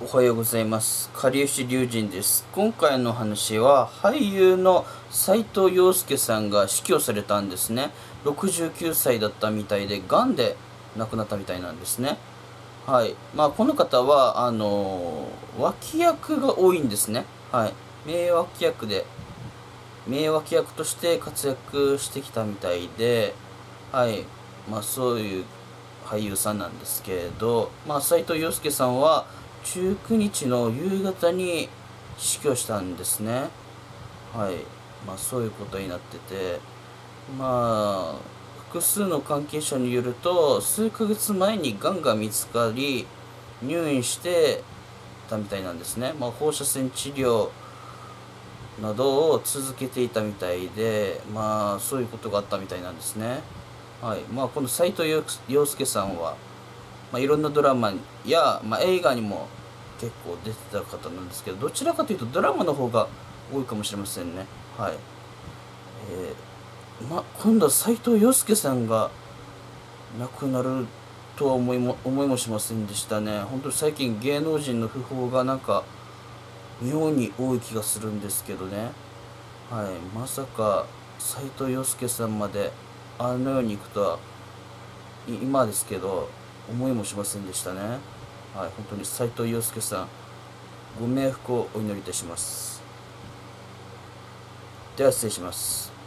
おはようございます。かりゆし龍神です。今回の話は俳優の斉藤洋介さんが死去されたんですね。69歳だったみたいで、癌で亡くなったみたいなんですね。はい。まあ、この方は、あのー脇役が多いんですね。はい。名脇役で、名脇役として活躍してきたみたいで、はい。まあ、そういう俳優さんなんですけれど、まあ、斉藤洋介さんは19日の夕方に死去したんですね。はい。まあ、そういうことになってて、まあ、複数の関係者によると、数ヶ月前に癌が見つかり、入院してたみたいなんですね。まあ、放射線治療などを続けていたみたいで、まあ、そういうことがあったみたいなんですね。はい。まあ、この斉藤洋介さんは、まあ、いろんなドラマや、まあ、映画にも結構出てた方なんですけど、どちらかというとドラマの方が多いかもしれませんね。はい。えーまあ、今度は斉藤洋介さんが亡くなるとは思いも思いもしませんでしたね。本当に最近芸能人の訃報がなんか妙に多い気がするんですけどね。はい。まさか斉藤洋介さんまであの世に行くとは今ですけど思いもしませんでしたね。はい。本当に斎藤洋介さんご冥福をお祈りいたします。では失礼します。